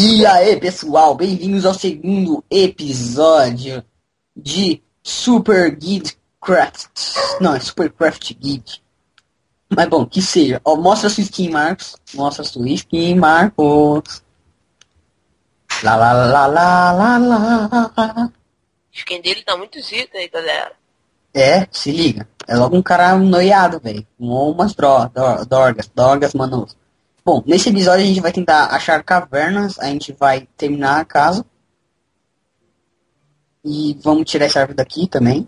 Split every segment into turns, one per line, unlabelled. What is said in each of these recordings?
E aí, pessoal, bem-vindos ao segundo episódio de Super Guide Craft. Não, é Super Craft Guide. Mas bom, que seja. Ó, mostra sua skin, Marcos. Mostra sua skin, Marcos. Lá, lá, lá, lá, lá, lá.
O skin dele tá muito zica aí, galera.
É, se liga. É logo um cara noiado, velho. Umas dro dro dorgas, dorgas, mano. Bom, nesse episódio a gente vai tentar achar cavernas, a gente vai terminar a casa. E vamos tirar essa árvore daqui também.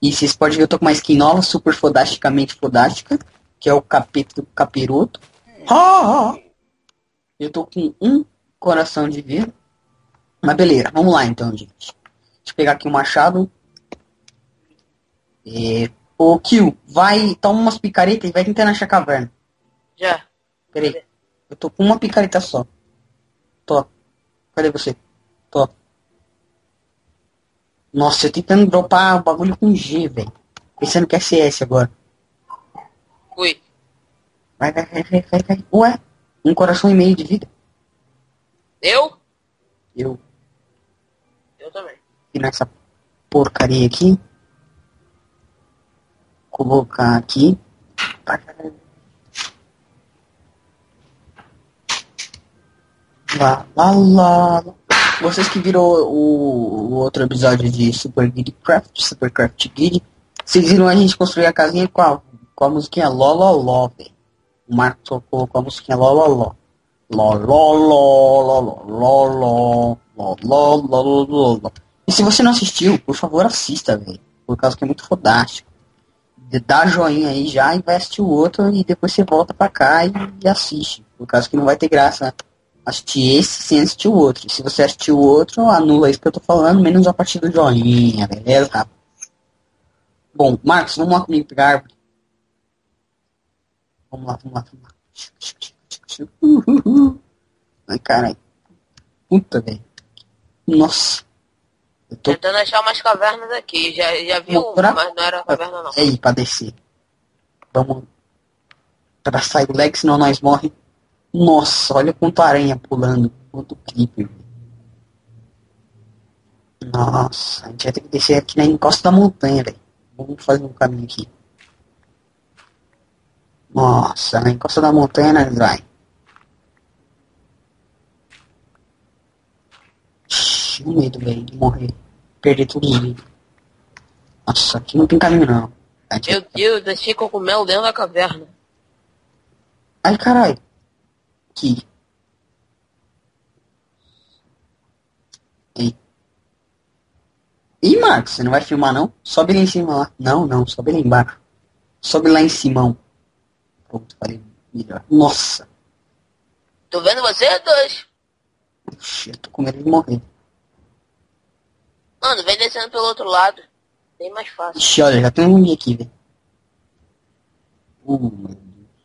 E vocês podem ver, eu tô com uma skin nova, super fodasticamente fodástica, que é o capítulo capiroto. Ah! Eu tô com um coração de vida. Mas beleza, vamos lá então, gente. Deixa eu pegar aqui o machado. É... Ô, Kill, vai, toma umas picaretas e vai tentando achar caverna.
Já.
Peraí. Eu tô com uma picareta só. Tô. Cadê você? Tô. Nossa, eu tentando dropar o bagulho com G, velho. Pensando que é CS agora.
Fui.
Vai, vai, vai, vai, vai. Ué? Um coração e meio de vida.
Eu?
Eu
Eu também.
fui nessa porcaria aqui. Colocar aqui. Vai, vai, vai. Lá, lá, lá. Vocês que viram o, o outro episódio de Super Guide Craft, Super Craft Guide, vocês viram a gente construir a casinha com a, com a musiquinha Lololó, velho. O Marcos colocou a musiquinha Lololó. E se você não assistiu, por favor assista, velho. Por causa que é muito fodástico. Dá joinha aí já, investe o outro e depois você volta pra cá e, e assiste. Por causa que não vai ter graça assistir esse sem assistir o outro. Se você assistir o outro, anula isso que eu tô falando, menos a partir do joinha, beleza? Bom, Marcos, vamos lá comigo pegar a árvore. Vamos lá, vamos lá, vamos lá. Uhul. Ai, caralho. Puta, velho. Nossa. Eu tô
Tentando achar umas cavernas aqui. Já, já vi uma,
procurar?
mas não era caverna não.
É aí pra descer. Vamos pra sair o leg, senão nós morre. Nossa, olha quanto aranha pulando. Quanto creeper. Nossa, a gente vai ter que descer aqui na encosta da montanha, velho. Vamos fazer um caminho aqui. Nossa, na encosta da montanha nós vai. Um medo, velho, de morrer. Perder tudo os vídeos. Nossa, aqui não tem caminho não.
Meu Deus, deixei cogumelo dentro da caverna.
Ai, caralho. Aqui. Ei. Ih, Marcos, você não vai filmar não? Sobe lá em cima lá. Não, não, sobe lá embaixo. Sobe lá em cima. Pronto, falei melhor. Nossa.
Tô vendo você, dois?
Oxi, eu tô com medo de morrer.
Mano, vem descendo pelo outro lado. Bem mais fácil.
Ixi, olha, já tem um aqui, velho. Uh, meu Deus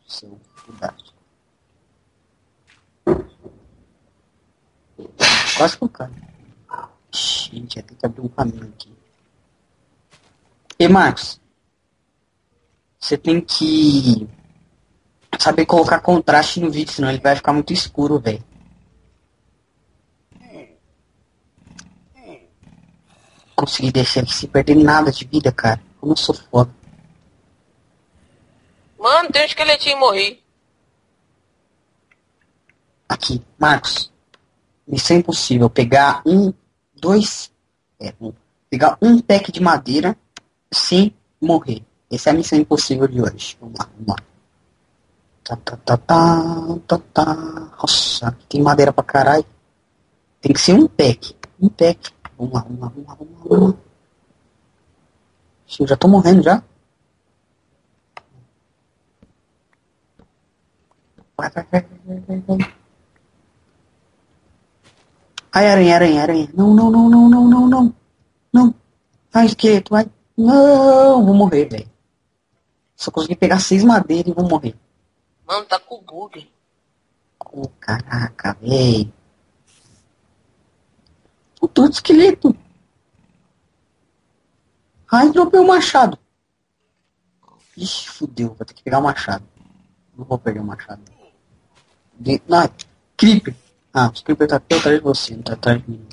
do céu. Cuidado. Quase. Ixi, Gente, ter que abrir um caminho aqui. E Marcos, você tem que saber colocar contraste no vídeo, senão ele vai ficar muito escuro, velho. Consegui descer aqui sem perder nada de vida, cara. Como eu sou foda.
Mano, tem um esqueletinho e morri.
Aqui, Marcos. Missão impossível. Pegar um, dois, é, um, pegar um pack de madeira sem morrer. Essa é a missão impossível de hoje. Vamos lá, vamos lá. Tá, tá, tá, tá, tá, tá. Nossa, aqui tem madeira pra caralho. Tem que ser um pack. Um pack. Vamos lá, vamos lá, vamos lá, vamos lá. Vamos lá. Eu já tô morrendo já. Vai, vai, vai, vai, vai. Ai, aranha, aranha, aranha. Não, não, não, não, não, não, não. Não. Ai, esqueleto, vai. Não, vou morrer, velho. Só consegui pegar seis madeiras e vou morrer.
Mano, tá com bug.
Oh, caraca, velho. Puto esqueleto. Ai, dropei o machado. Ixi, fudeu. Vou ter que pegar o machado. Não vou perder o machado. De... Não, creeper. Ah, o Creeper tá aqui atrás de você, não tá atrás de mim.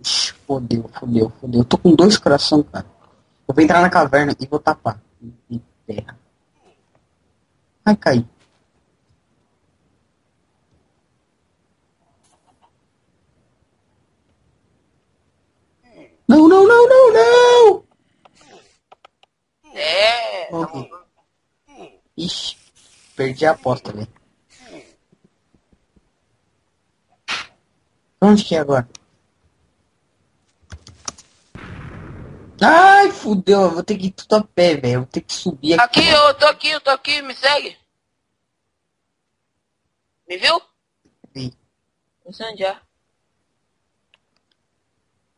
Ixi, fodeu, fodeu, fodeu. Eu tô com dois corações, cara. Eu vou entrar na caverna e vou tapar. Em terra. Ai, caí. Não, não, não, não, não!
É.
Morri. Ixi, perdi a aposta, velho. Onde que é agora? Ai, fudeu, eu vou ter que ir tudo a pé, velho. Vou ter que subir aqui.
Aqui, eu tô aqui, eu tô aqui, me segue. Me viu?
Vi.
Não sei onde é.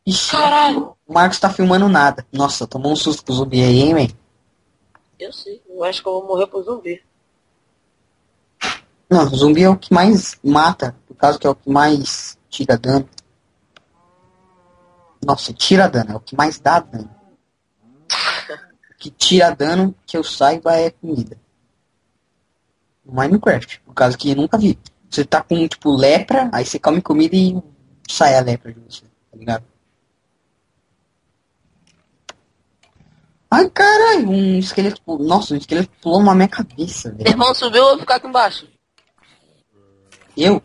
Ixi,
Caralho.
o Marcos tá filmando nada. Nossa, tomou um susto com o zumbi aí, hein, velho?
Eu sei, eu acho que eu vou morrer pro zumbi.
Não, o zumbi é o que mais mata, por causa que é o que mais tira dano. Nossa, tira dano, é o que mais dá dano. O que tira dano, que eu saiba, é comida. No Minecraft, por causa que eu nunca vi. Você tá com, tipo, lepra, aí você come comida e sai a lepra de você, tá ligado? Ai, caralho, um esqueleto, nossa, um esqueleto pulou na minha cabeça, velho.
irmão subiu, vou ficar aqui embaixo.
Eu?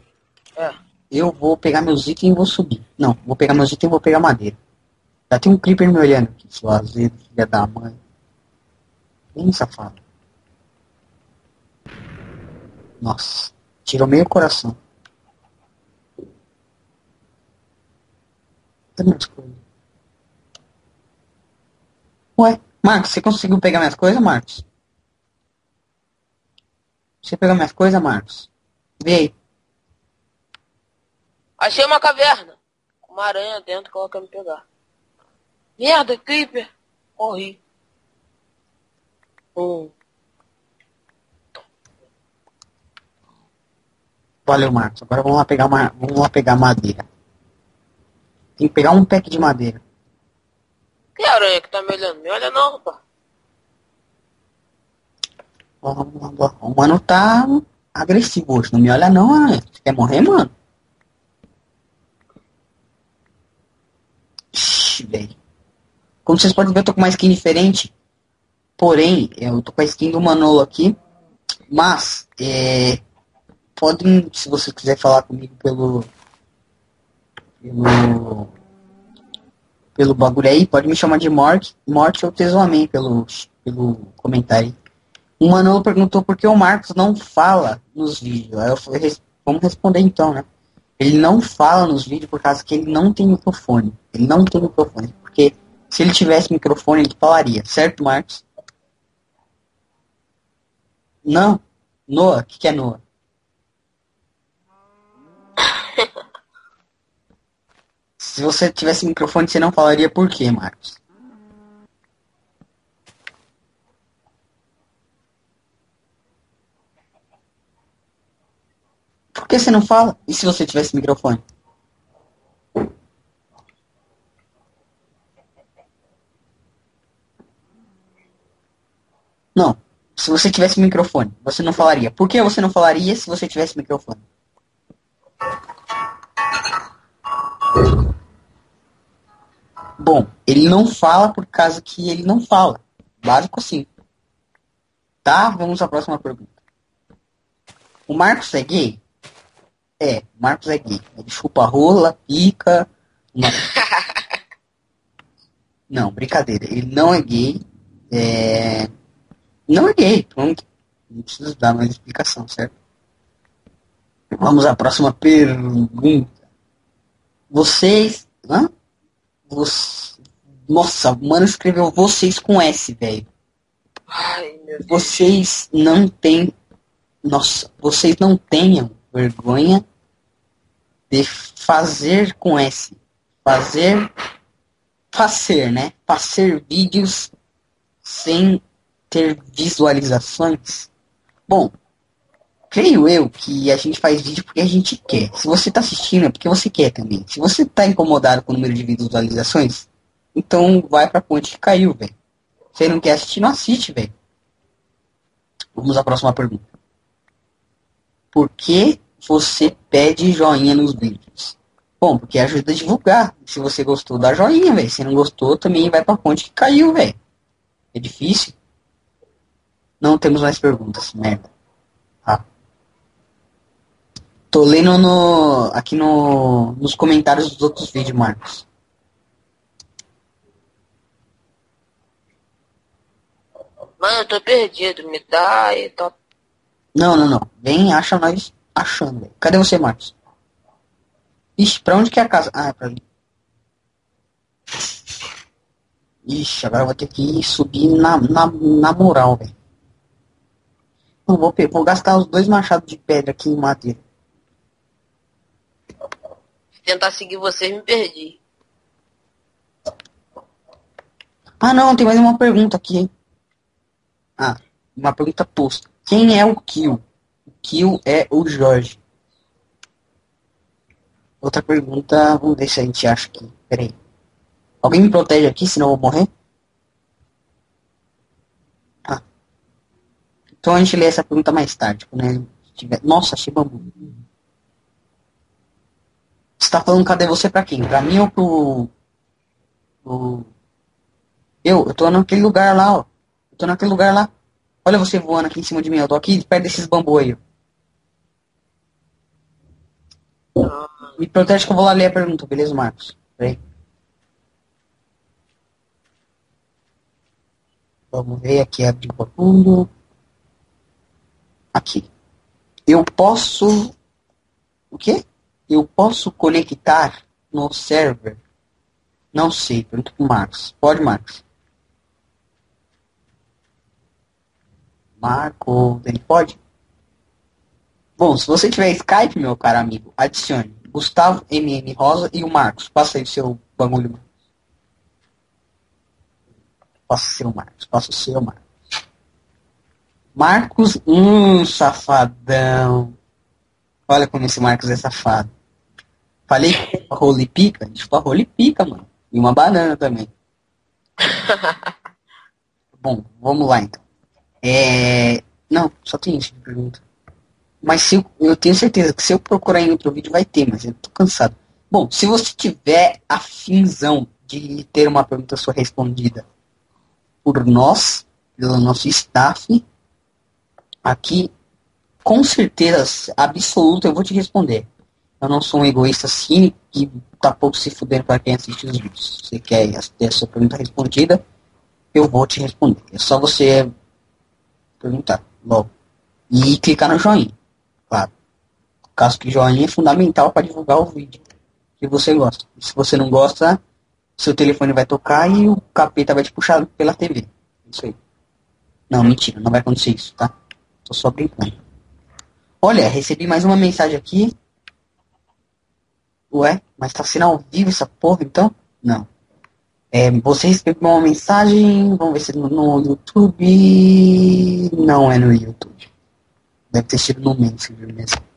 É.
Eu vou pegar meus itens e vou subir. Não, vou pegar meus itens e vou pegar madeira. Já tem um creeper me olhando aqui, sua azedo, filha da mãe. Bem safado. Nossa, tirou meio coração. Coisas? Ué, Marcos, você conseguiu pegar minhas coisas, Marcos? Você pegou minhas coisas, Marcos? Vê aí.
Achei uma caverna. Com uma aranha dentro que ela quer me pegar. Merda, creeper. Corri. Um.
Valeu, Marcos. Agora vamos lá pegar, ma- vamos lá pegar madeira. Tem que pegar um pack de madeira.
Que aranha que tá me olhando? Me olha não, rapaz.
Vamos lá, vamos lá. O mano tá agressivo hoje. Não me olha não, aranha. Você quer morrer, mano? Velho. Como vocês podem ver, eu tô com uma skin diferente. Porém, eu tô com a skin do Manolo aqui. Mas, é... Podem, se você quiser falar comigo pelo... Pelo... Pelo bagulho aí, pode me chamar de Morte, Morte ou Tesoamém pelo, pelo comentário. O Manolo perguntou por que o Marcos não fala nos vídeos. Aí eu falei, vamos responder então, né? Ele não fala nos vídeos por causa que ele não tem microfone. Ele não tem microfone. Porque se ele tivesse microfone, ele falaria. Certo, Marcos? Não. Noah? O que, que é Noah? Se você tivesse microfone, você não falaria por quê, Marcos? Por que você não fala? E se você tivesse microfone? Não. Se você tivesse microfone, você não falaria. Por que você não falaria se você tivesse microfone? Bom, ele não fala por causa que ele não fala. Básico assim. Tá? Vamos à próxima pergunta. O Marcos é gay? É, Marcos é gay. Ele chupa rola, pica. Não. não, brincadeira. Ele não é gay. É... Não é gay, pronto. Não preciso dar mais explicação, certo? Vamos à próxima pergunta. Vocês. Hã? Você... Nossa, o mano escreveu vocês com S, velho. Vocês não têm. Nossa, vocês não tenham vergonha de fazer com S. Fazer. Fazer, né? Fazer vídeos sem ter visualizações. Bom, creio eu que a gente faz vídeo porque a gente quer. Se você tá assistindo é porque você quer também. Se você tá incomodado com o número de visualizações, então vai pra ponte que caiu, velho. Você não quer assistir, não assiste, velho. Vamos à próxima pergunta. Por que você pede joinha nos vídeos? Bom, porque ajuda a divulgar. Se você gostou, dá joinha, velho. Se não gostou, também vai pra ponte que caiu, velho. É difícil. Não temos mais perguntas, merda. Tá. Tô lendo no, aqui no, nos comentários dos outros vídeos, Marcos.
Mano, eu tô perdido. Me dá aí, top.
Não, não, não. Vem, acha nós achando. Cadê você, Marcos? Ixi, pra onde que é a casa? Ah, é pra ali. Ixi, agora eu vou ter que subir na, na, na moral, velho. Não, vou, vou gastar os dois machados de pedra aqui em madeira.
Tentar seguir vocês, me perdi.
Ah, não, tem mais uma pergunta aqui, hein? Ah, uma pergunta tosca. Quem é o Kill? Kill é o Jorge. Outra pergunta, vamos ver se a gente acha aqui. Pera aí. Alguém me protege aqui, senão eu vou morrer? Ah. Então a gente lê essa pergunta mais tarde, gente tiver... Nossa, achei bambu. Você tá falando cadê você pra quem? Pra mim ou pro... pro... Eu, eu tô naquele lugar lá, ó. Eu tô naquele lugar lá. Olha você voando aqui em cima de mim. Eu tô aqui perto desses bambu aí, ó. Me protege que eu vou lá ler a pergunta, beleza, Marcos? Peraí. Vamos ver aqui, abrir o bagulho. Aqui. Eu posso... O quê? Eu posso conectar no server? Não sei, pergunta pro Marcos. Pode, Marcos? Marco, ele pode? Bom, se você tiver Skype, meu caro amigo, adicione Gustavo MM Rosa e o Marcos. Passa aí o seu bagulho. Passa o seu, Marcos. Passa o seu, Marcos. Marcos, hum, safadão. Olha como esse Marcos é safado. Falei que rolo e pica? Chupa rolo e pica, mano. E uma banana também. Bom, vamos lá então. É... Não, só tem isso de pergunta. Mas se eu, tenho certeza que se eu procurar em outro vídeo vai ter, mas eu tô cansado. Bom, se você tiver a finzão de ter uma pergunta sua respondida por nós, pelo nosso staff, aqui, com certeza absoluta eu vou te responder. Eu não sou um egoísta cínico que tá pouco se fudendo para quem assiste os vídeos. Se você quer ter a sua pergunta respondida, eu vou te responder. É só você perguntar logo. E clicar no joinha. Caso que joinha é fundamental para divulgar o vídeo que você gosta. Se você não gosta, seu telefone vai tocar e o capeta vai te puxar pela TV. Isso aí. Não, mentira, não vai acontecer isso, tá? Tô só brincando. Olha, recebi mais uma mensagem aqui. Ué, mas tá sendo ao vivo essa porra então? Não. É, você recebeu uma mensagem, vamos ver se no, no YouTube. Não é no YouTube. Deve ter sido no Messenger mesmo.